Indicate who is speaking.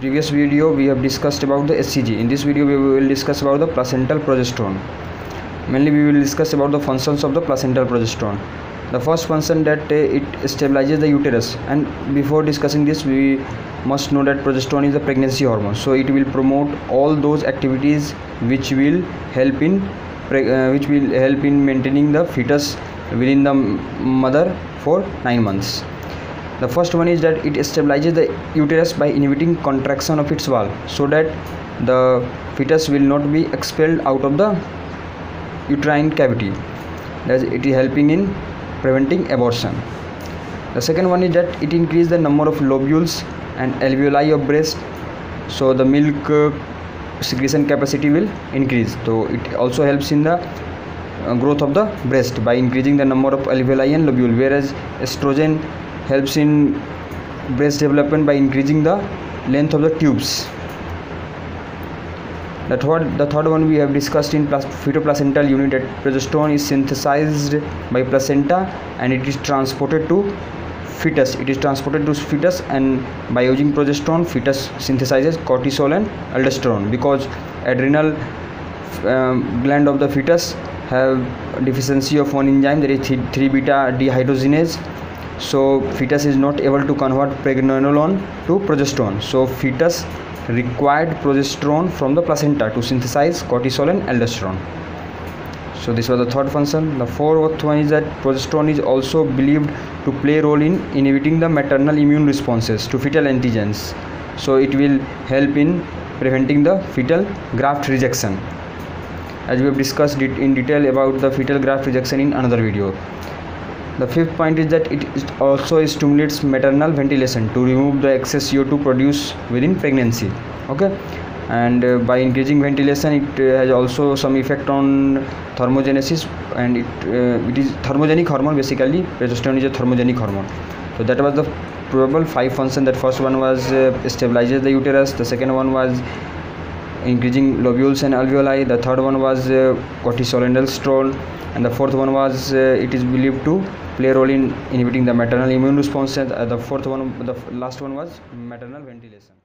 Speaker 1: previous video we have discussed about the hCG. In this video we will discuss about the placental progesterone. Mainly we will discuss about the functions of the placental progesterone. The first function that uh, it stabilizes the uterus and before discussing this we must know that progesterone is a pregnancy hormone so it will promote all those activities which will help in uh, which will help in maintaining the fetus within the mother for 9 months the first one is that it stabilizes the uterus by inhibiting contraction of its wall so that the fetus will not be expelled out of the uterine cavity. Thus, it is helping in preventing abortion. The second one is that it increases the number of lobules and alveoli of breast so the milk uh, secretion capacity will increase. So it also helps in the uh, growth of the breast by increasing the number of alveoli and lobule whereas estrogen helps in breast development by increasing the length of the tubes. The third the third one we have discussed in fetoplacental unit that progesterone is synthesized by placenta and it is transported to fetus. It is transported to fetus and by using progesterone fetus synthesizes cortisol and aldosterone because adrenal um, gland of the fetus have deficiency of one enzyme that is 3 beta dehydrogenase so fetus is not able to convert pregnenolone to progesterone. So fetus required progesterone from the placenta to synthesize cortisol and aldosterone. So this was the third function. The fourth one is that progesterone is also believed to play a role in inhibiting the maternal immune responses to fetal antigens. So it will help in preventing the fetal graft rejection. As we have discussed it in detail about the fetal graft rejection in another video the fifth point is that it also stimulates maternal ventilation to remove the excess CO2 produced within pregnancy okay? And uh, by increasing ventilation it uh, has also some effect on thermogenesis and it uh, it is thermogenic hormone basically progesterone is a thermogenic hormone. So that was the probable five function. That first one was uh, stabilizes the uterus. The second one was increasing lobules and alveoli. The third one was uh, and aldosterone and the fourth one was uh, it is believed to play a role in inhibiting the maternal immune response. And uh, the fourth one the last one was maternal ventilation